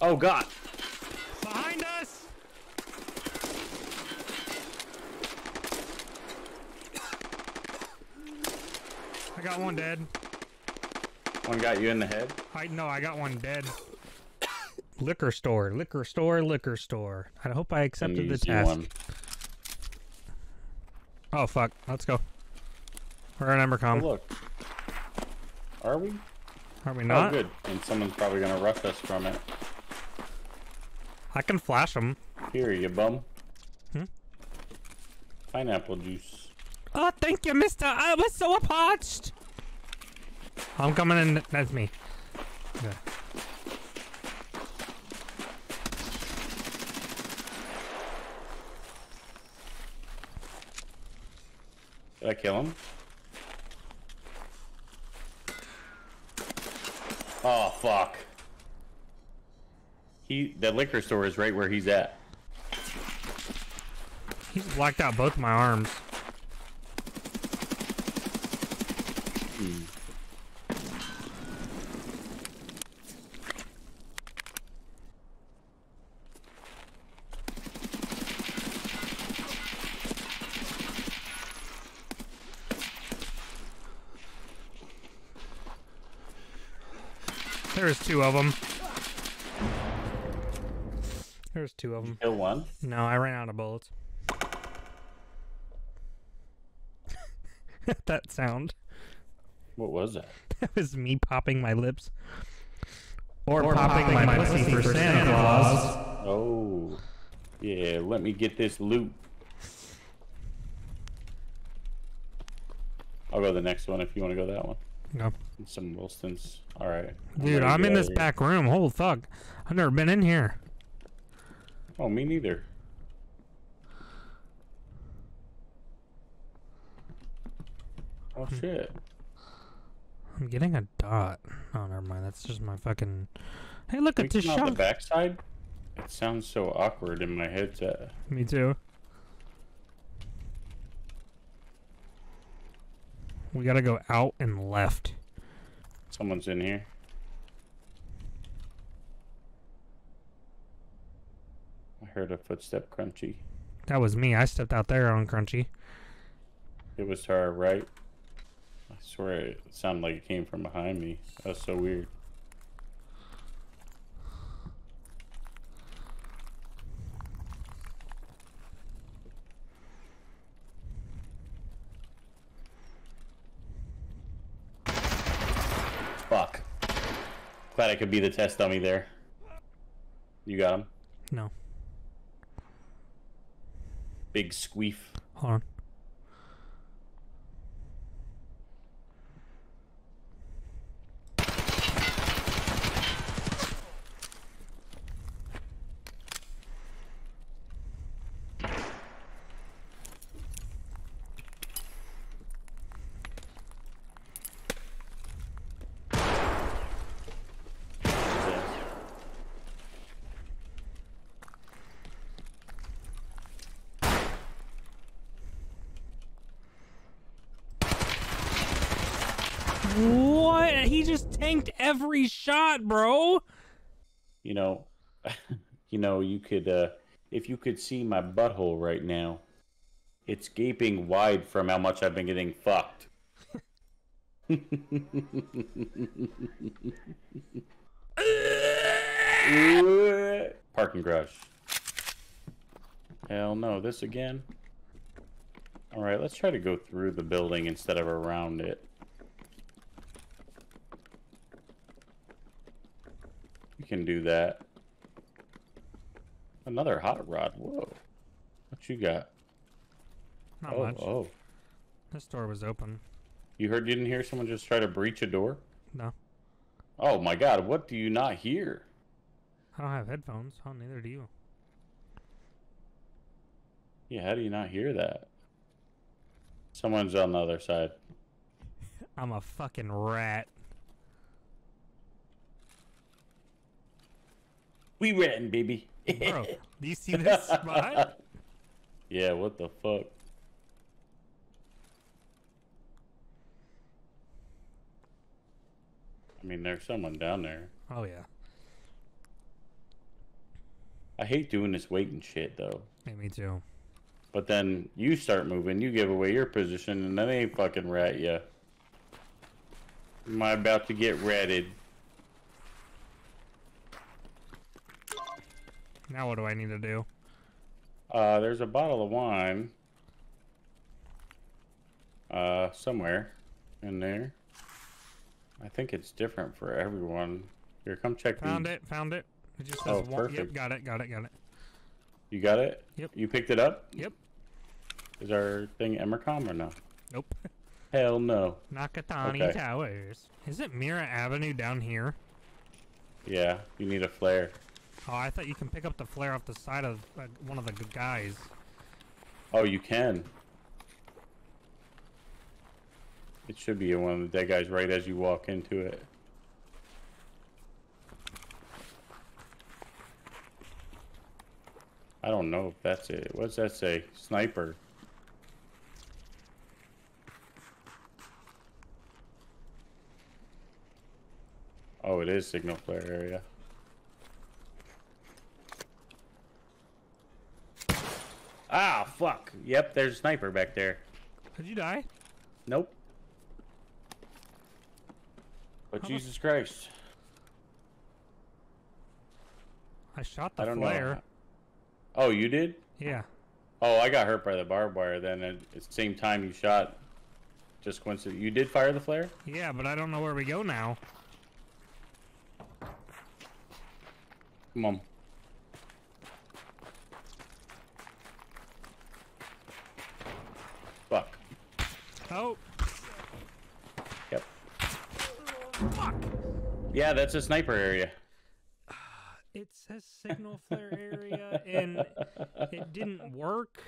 Oh god. Behind us! I got one dead. One got you in the head. I no, I got one dead. liquor store, liquor store, liquor store. I hope I accepted the task. one. Oh fuck, let's go. We're Oh, Emercom. look. Are we? Are we oh, not? Oh, good. And someone's probably gonna rough us from it. I can flash them. Here, you bum. Hmm? Pineapple juice. Oh, thank you, mister. I was so parched. I'm coming in. That's me. Okay. Did I kill him? Oh fuck. He the liquor store is right where he's at. He's blacked out both my arms. There's two of them. There's two of them. Kill one. No, I ran out of bullets. that sound. What was that? That was me popping my lips. Or, popping, my, pussy, for Santa Claus. Oh. Yeah, let me get this loot. I'll go the next one if you want to go that one. No. Some Wilsons. Alright. Dude, ready to I'm in this here. back room. Holy fuck. I've never been in here. Oh, me neither. Oh Hmm. shit. I'm getting a dot. Oh, never mind. That's just my fucking. Hey, look at this out the backside? It sounds so awkward in my headset. Me too. We gotta go out and left. Someone's in here. Heard a footstep crunchy. That was me. I stepped out there on Crunchy. It was to our right. I swear it sounded like it came from behind me. That was so weird. Fuck. Glad I could be the test dummy there. You got him? No. Big squeef. Hold on. What? He just tanked every shot, bro. you know, you know, you could, uh, if you could see my butthole right now, it's gaping wide from how much I've been getting fucked. Parking garage. Hell no, this again. Alright, let's try to go through the building instead of around it. We can do that. Another hot rod. Whoa. What you got? Not oh, much. oh. This door was open. You heard? You didn't hear someone just try to breach a door? No. Oh my God! What do you not hear? I don't have headphones. Oh, neither do you. Yeah, how do you not hear that? Someone's on the other side. I'm a fucking rat. We ran, baby. Bro, do you see this spot? yeah. What the fuck? I mean, there's someone down there. Oh, yeah. I hate doing this waiting shit though. Yeah, me too. But then you start moving, you give away your position, and then they fucking rat you. Am I about to get ratted? Now what do I need to do? Uh, there's a bottle of wine. Uh, somewhere in there. I think it's different for everyone. Here, come check Found the... it, found it. It just Oh, says one. Yep, perfect. got it, got it, got it. You got it? Yep. You picked it up? Yep. Is our thing Emercom or no? Nope. Hell no. Nakatani Okay. Towers. Is it Mira Avenue down here? Yeah, you need a flare. Oh, I thought you can pick up the flare off the side of uh, one of the guys. Oh, you can. It should be one of the dead guys right as you walk into it. I don't know if that's it. What does that say? Sniper. Oh, it is signal flare area. Ah, fuck. Yep, there's a sniper back there. Did you die? Nope. But How Jesus Christ. I shot the I don't flare. know. Oh, you did? Yeah. Oh, I got hurt by the barbed wire then at the same time you shot. Just coincidence. You did fire the flare? Yeah, but I don't know where we go now. Come on. Fuck. Oh, Yep. fuck! Yeah, that's a sniper area. It says signal flare area, and it didn't work.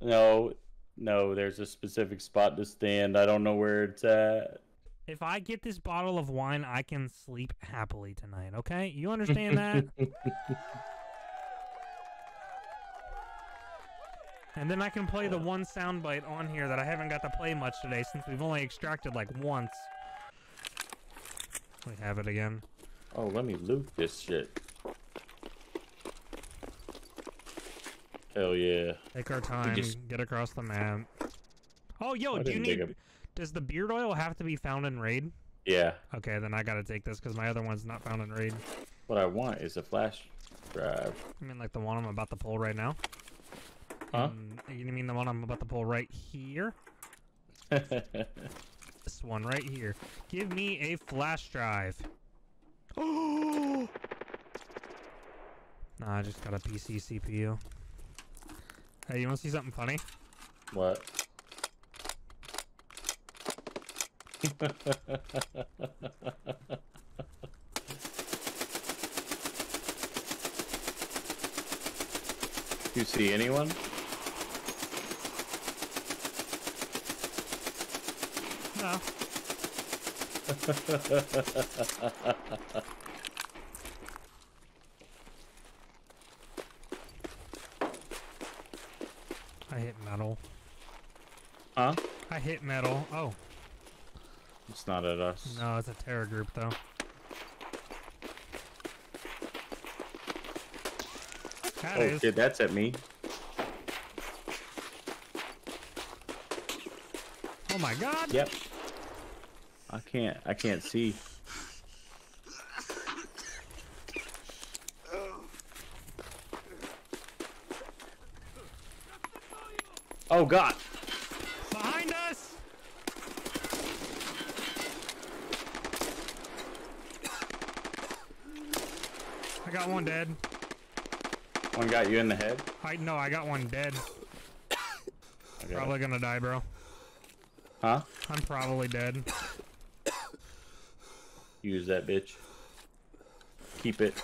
No, no, there's a specific spot to stand. I don't know where it's at. If I get this bottle of wine, I can sleep happily tonight, okay? You understand that? and then I can play the one soundbite on here that I haven't got to play much today since we've only extracted like once. We have it again. Oh, let me loot this shit. Hell yeah. Take our time, just- get across the map. Oh, yo, I do you need... a- Does the beard oil have to be found in raid? Yeah. Okay, then I gotta take this because my other one's not found in raid. What I want is a flash drive. I mean, like the one I'm about to pull right now. Huh? Mm, you mean the one I'm about to pull right here? This one right here. Give me a flash drive. Oh! Nah, I just got a PC CPU. Hey, you wanna see something funny? what? you see anyone? No. I hit metal. Huh? I hit metal. Oh, It's not at us. no, it's a terror group though. That Oh is. shit, that's at me. Oh my god. Yep. I can't. I can't see. Oh god. Behind us! I got one dead. One got you in the head. I no, I got one dead. I got it. Probably gonna die, bro. Huh? I'm probably dead. Use that bitch. Keep it.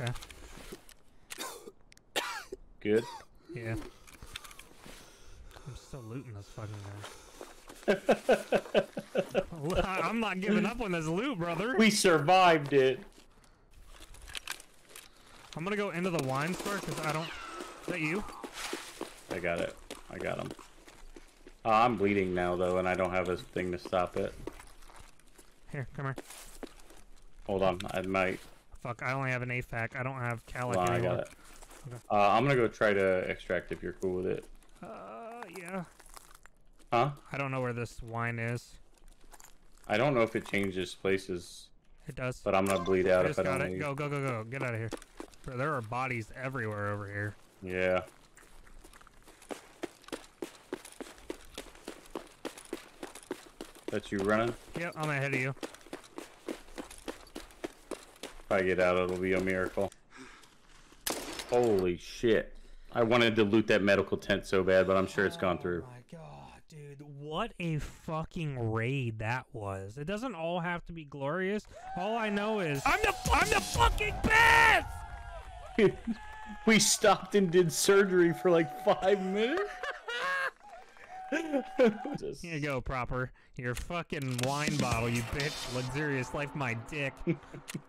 Okay. Good. Yeah. I'm still looting this fucking guy. I'm not giving up on this loot, brother. We survived it. I'm gonna go into the wine store because I don't. Is that you? I got it. I got him. Uh, I'm bleeding now though, and I don't have a thing to stop it. Here, come here. Hold on, I might. Fuck, I only have an AFAK. I don't have CALOK on, I got it. Okay. Uh, I'm gonna go try to extract if you're cool with it. Uh, yeah. Huh? I don't know where this wine is. I don't know if it changes places, It does. but I'm gonna bleed out I if I got don't got it. leave. Go, go, go, go. Get out of here. Bro, there are bodies everywhere over here. Yeah. You running? Yep, I'm ahead of you. If I get out, it'll be a miracle. Holy shit. I wanted to loot that medical tent so bad, but I'm sure it's gone through. Oh my god, dude. What a fucking raid that was. It doesn't all have to be glorious. All I know is I'm the I'm the fucking best! we stopped and did surgery for like five minutes. Just- Here you go, proper. Your fucking wine bottle, you bitch. Luxurious life, my dick.